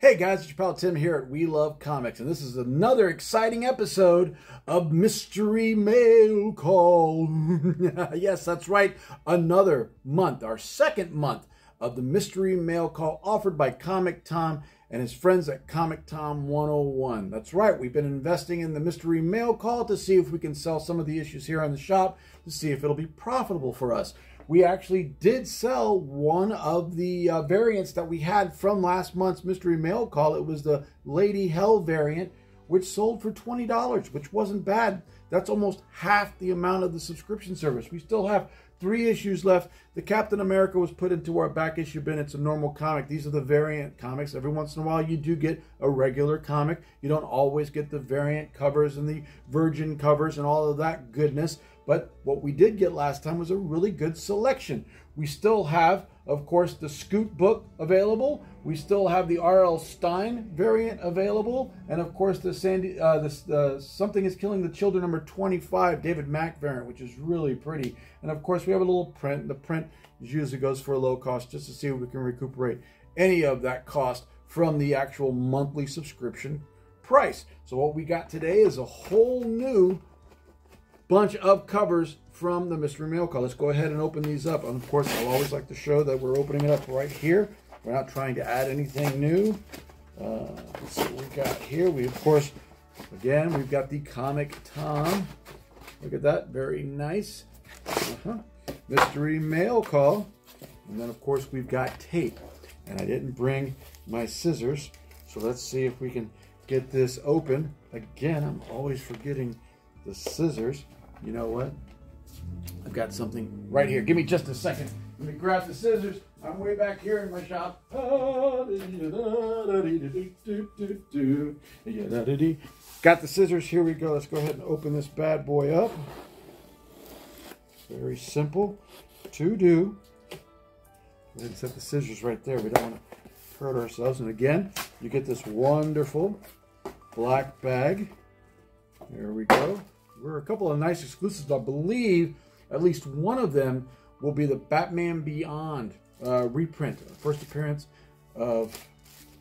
Hey guys, it's your pal Tim here at We Love Comics, and this is another exciting episode of Mystery Mail Call. yes, that's right, another month, our second month of the Mystery Mail Call offered by Comic Tom and his friends at Comic Tom 101. That's right, we've been investing in the Mystery Mail Call to see if we can sell some of the issues here on the shop to see if it'll be profitable for us we actually did sell one of the uh, variants that we had from last month's mystery mail call. It was the Lady Hell variant, which sold for $20, which wasn't bad. That's almost half the amount of the subscription service. We still have three issues left. The Captain America was put into our back issue bin. It's a normal comic. These are the variant comics. Every once in a while, you do get a regular comic. You don't always get the variant covers and the virgin covers and all of that goodness. But what we did get last time was a really good selection. We still have, of course, the Scoot book available. We still have the R.L. Stine variant available, and of course the Sandy, uh, the, Something is Killing the Children number 25 David Mack variant, which is really pretty. And of course we have a little print. The print usually goes for a low cost just to see if we can recuperate any of that cost from the actual monthly subscription price. So what we got today is a whole new bunch of covers from the Mystery Mail Call. Let's go ahead and open these up. And of course, I'll always like to show that we're opening it up right here. We're not trying to add anything new. Uh, let's see what we got here. We, of course, again, we've got the Comic Tom. Look at that. Very nice. Uh -huh. Mystery Mail Call. And then, of course, we've got tape. And I didn't bring my scissors. So let's see if we can get this open. Again, I'm always forgetting the scissors you know what? I've got something right here. Give me just a second. Let me grab the scissors. I'm way back here in my shop. Got the scissors. Here we go. Let's go ahead and open this bad boy up. Very simple to do. And set the scissors right there. We don't want to hurt ourselves. And again, you get this wonderful black bag. There we go were a couple of nice exclusives. I believe at least one of them will be the Batman Beyond uh, reprint, first appearance of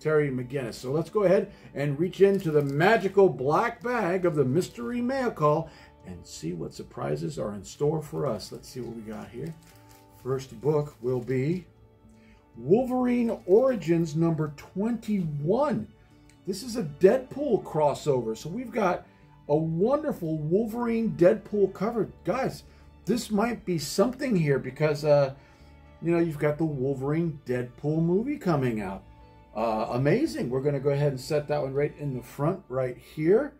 Terry McGinnis. So let's go ahead and reach into the magical black bag of the mystery mail call and see what surprises are in store for us. Let's see what we got here. First book will be Wolverine Origins number 21. This is a Deadpool crossover. So we've got a wonderful Wolverine Deadpool cover. Guys, this might be something here because, uh, you know, you've got the Wolverine Deadpool movie coming out. Uh, amazing. We're going to go ahead and set that one right in the front right here.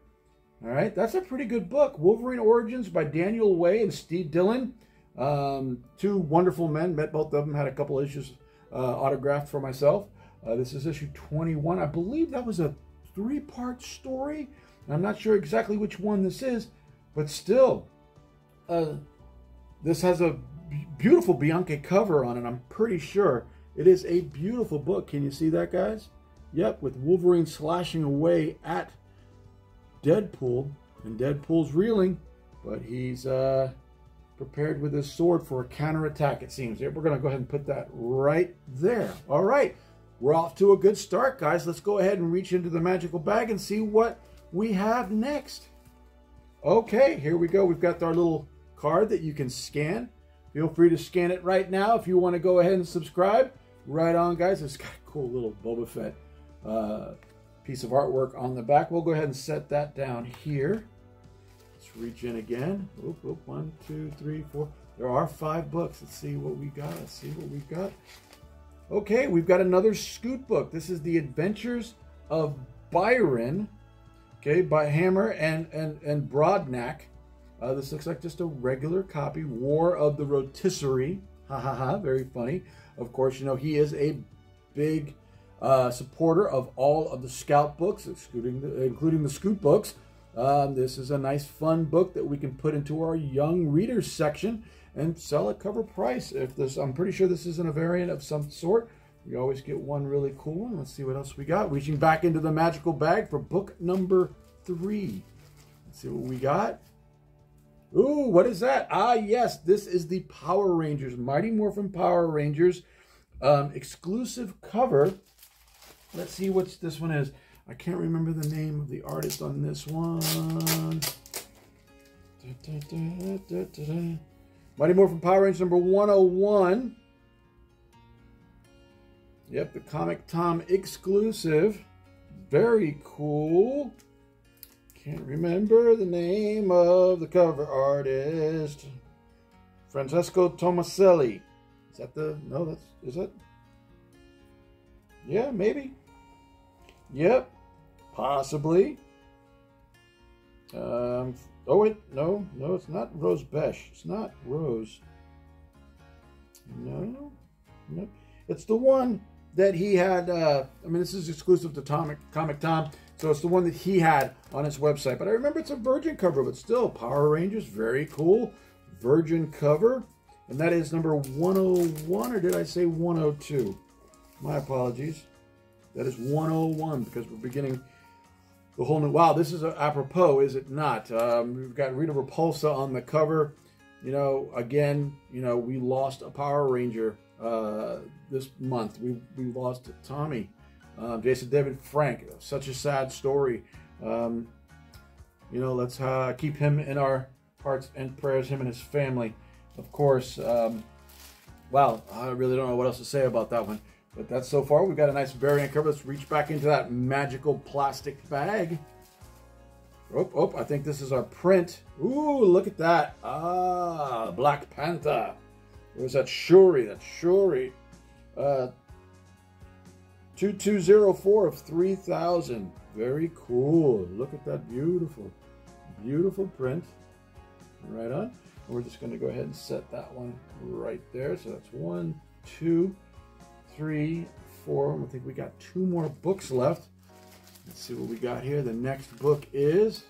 All right, that's a pretty good book. Wolverine Origins by Daniel Way and Steve Dillon. Um, two wonderful men. Met both of them. Had a couple issues uh, autographed for myself. Uh, this is issue 21. I believe that was a three-part story. I'm not sure exactly which one this is, but still, uh, this has a beautiful Bianca cover on it. I'm pretty sure it is a beautiful book. Can you see that, guys? Yep, with Wolverine slashing away at Deadpool, and Deadpool's reeling, but he's uh, prepared with his sword for a counterattack, it seems. We're going to go ahead and put that right there. All right, we're off to a good start, guys. Let's go ahead and reach into the magical bag and see what we have next. Okay, here we go. We've got our little card that you can scan. Feel free to scan it right now if you want to go ahead and subscribe. Right on, guys. It's got a cool little Boba Fett uh, piece of artwork on the back. We'll go ahead and set that down here. Let's reach in again. Oop, oop, one, two, three, four. There are five books. Let's see what we got. Let's see what we've got. Okay, we've got another Scoot book. This is The Adventures of Byron okay, by Hammer and, and, and Broadnack. Uh, this looks like just a regular copy, War of the Rotisserie. Ha ha ha, very funny. Of course, you know, he is a big uh, supporter of all of the Scout books, including the, including the Scoot books. Um, this is a nice, fun book that we can put into our young readers section and sell at cover price. If this, I'm pretty sure this isn't a variant of some sort. We always get one really cool one. Let's see what else we got. Reaching back into the magical bag for book number three. Let's see what we got. Ooh, what is that? Ah, yes, this is the Power Rangers, Mighty Morphin Power Rangers um, exclusive cover Let's see what this one is. I can't remember the name of the artist on this one. Da, da, da, Mighty Morphin Power Rangers number 101. Yep, the Comic Tom exclusive. Very cool. Can't remember the name of the cover artist. Francesco Tomaselli. Is that the, no, that's, is that? Yeah, maybe. Yep, possibly. Um, oh wait, no, no, it's not Rose Besch. It's not Rose. No, no, it's the one that he had. Uh, I mean, this is exclusive to Comic Comic Tom, so it's the one that he had on his website. But I remember it's a Virgin cover, but still, Power Rangers, very cool, Virgin cover, and that is number 101, or did I say 102? My apologies. That is 101 because we're beginning the whole new. Wow, this is a, apropos, is it not? Um, we've got Rita Repulsa on the cover. You know, again, you know, we lost a Power Ranger uh, this month. We we lost Tommy, um, Jason David Frank. Such a sad story. Um, you know, let's uh, keep him in our hearts and prayers. Him and his family, of course. Um, wow, I really don't know what else to say about that one. But that's so far. We've got a nice variant cover. Let's reach back into that magical plastic bag. Oh, oh, I think this is our print. Ooh, look at that. Ah, Black Panther. Where's that Shuri? That's Shuri. Uh, 2204 of 3000. Very cool. Look at that beautiful, beautiful print. Right on. we're just going to go ahead and set that one right there. So that's one, two, three, four. I think we got two more books left. Let's see what we got here. The next book is,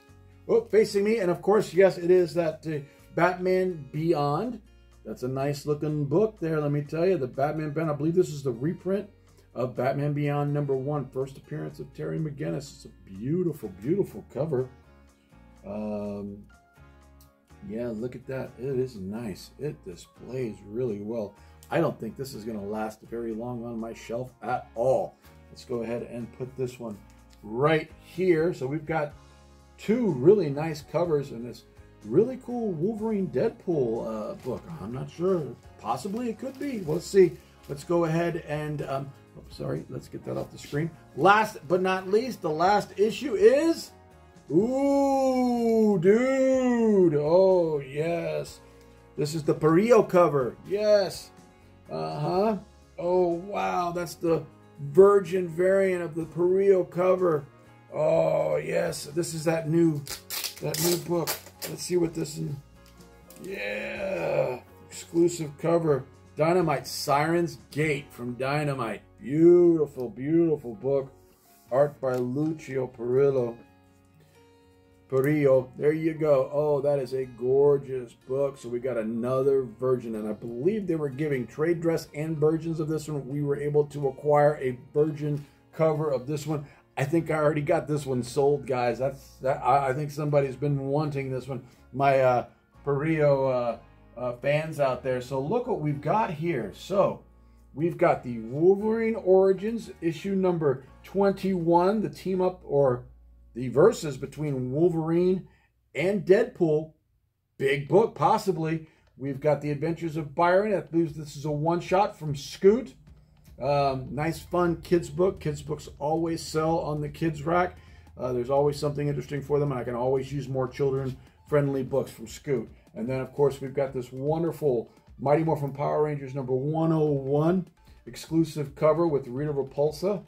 oh, facing me. And of course, yes, it is that uh, Batman Beyond. That's a nice looking book there, let me tell you. The Batman Ben. I believe this is the reprint of Batman Beyond number one. First appearance of Terry McGinnis. It's a beautiful, beautiful cover. Um, yeah, look at that. It is nice. It displays really well. I don't think this is going to last very long on my shelf at all. Let's go ahead and put this one right here. So we've got two really nice covers in this really cool Wolverine Deadpool uh, book. I'm not sure. Possibly it could be. Let's see. Let's go ahead and, um, oh, sorry, let's get that off the screen. Last but not least, the last issue is, ooh, dude. Oh, yes. This is the Parrillo cover. Yes. Uh-huh. Oh, wow. That's the virgin variant of the Parrillo cover. Oh, yes. This is that new that new book. Let's see what this is. Yeah. Exclusive cover. Dynamite. Sirens Gate from Dynamite. Beautiful, beautiful book. Art by Lucio Parrillo. Parrillo. There you go. Oh, that is a gorgeous book. So we got another version, and I believe they were giving trade dress and versions of this one. We were able to acquire a virgin cover of this one. I think I already got this one sold, guys. That's that. I, I think somebody's been wanting this one. My uh, Parrillo uh, uh, fans out there. So look what we've got here. So we've got the Wolverine Origins issue number 21, the team up or the verses between Wolverine and Deadpool. Big book, possibly. We've got the Adventures of Byron. I believe this is a one shot from Scoot. Um, nice, fun kids book. Kids books always sell on the kids rack. Uh, there's always something interesting for them, and I can always use more children friendly books from Scoot. And then, of course, we've got this wonderful Mighty Morphin Power Rangers number 101 exclusive cover with Rita Repulsa.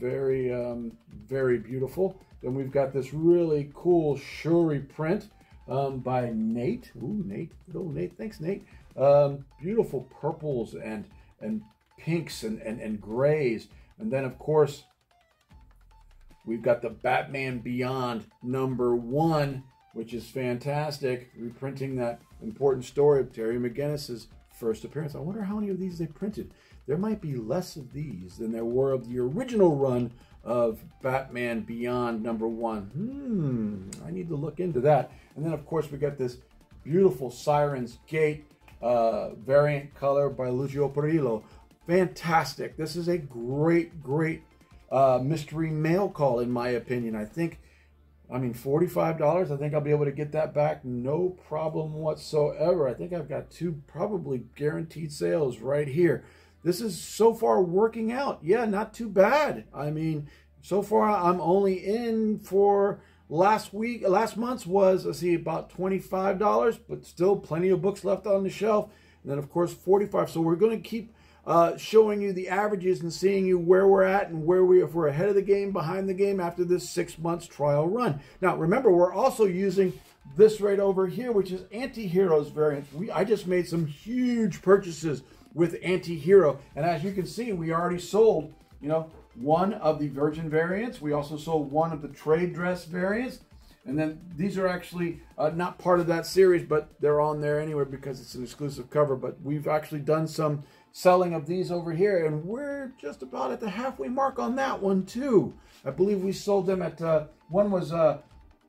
Very, um, very beautiful. Then we've got this really cool Shuri print um, by Nate. Ooh, Nate. Good old Nate. Thanks, Nate. Um, beautiful purples and and pinks and, and, and grays. And then, of course, we've got the Batman Beyond number one, which is fantastic, reprinting that important story of Terry McGinnis's first appearance. I wonder how many of these they printed. There might be less of these than there were of the original run of Batman Beyond number one. Hmm, I need to look into that. And then, of course, we got this beautiful Sirens Gate uh, variant color by Lucio Parrillo. Fantastic. This is a great, great uh, mystery mail call, in my opinion. I think, I mean, $45, I think I'll be able to get that back no problem whatsoever. I think I've got two probably guaranteed sales right here. This is so far working out. Yeah, not too bad. I mean, so far I'm only in for last week, last month's was, let's see, about $25, but still plenty of books left on the shelf. And then, of course, 45 So we're going to keep uh, showing you the averages and seeing you where we're at and where we if we're ahead of the game, behind the game after this six months trial run. Now, remember, we're also using this right over here, which is anti-heroes variant. We I just made some huge purchases with anti-hero, and as you can see, we already sold, you know, one of the virgin variants. We also sold one of the trade dress variants. And then these are actually uh, not part of that series, but they're on there anyway because it's an exclusive cover. But we've actually done some selling of these over here, and we're just about at the halfway mark on that one too. I believe we sold them at uh, one was uh,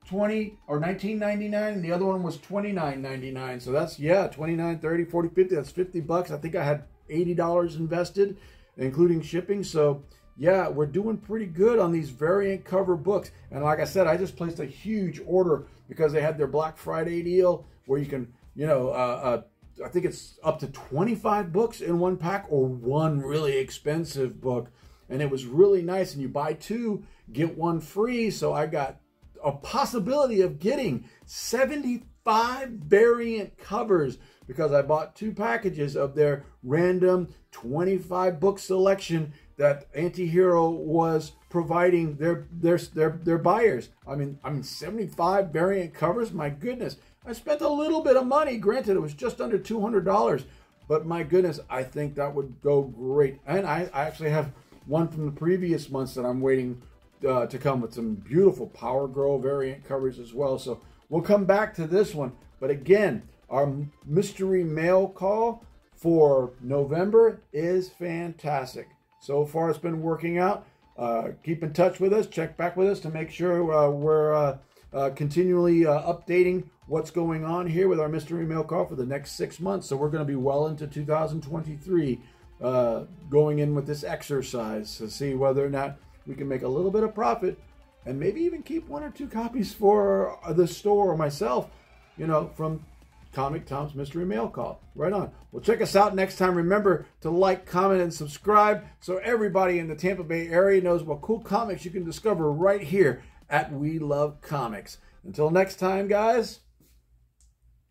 20 or 19.99 and the other one was 29.99 so that's yeah 29 30 40 50 that's 50 bucks. I think i had 80 dollars invested including shipping. So yeah we're doing pretty good on these variant cover books. And like i said i just placed a huge order because they had their black friday deal where you can you know uh, uh, I think it's up to 25 books in one pack or one really expensive book. And it was really nice. And you buy two, get one free. So I got a possibility of getting 75 variant covers because I bought two packages of their random 25 book selection that Antihero was providing their their their their buyers. I mean, I mean 75 variant covers. My goodness. I spent a little bit of money. Granted, it was just under $200, but my goodness, I think that would go great. And I, I actually have one from the previous months that I'm waiting uh, to come with some beautiful Power Girl variant covers as well. So we'll come back to this one. But again, our mystery mail call for November is fantastic. So far, it's been working out. Uh, keep in touch with us. Check back with us to make sure uh, we're uh, uh, continually uh, updating what's going on here with our mystery mail call for the next six months. So we're going to be well into 2023 uh, going in with this exercise to see whether or not we can make a little bit of profit and maybe even keep one or two copies for the store or myself, you know, from Comic Tom's Mystery Mail Call. Right on. Well, check us out next time. Remember to like, comment, and subscribe so everybody in the Tampa Bay area knows what cool comics you can discover right here at We Love Comics. Until next time, guys,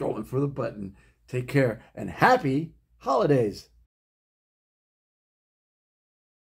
going for the button. Take care and happy holidays.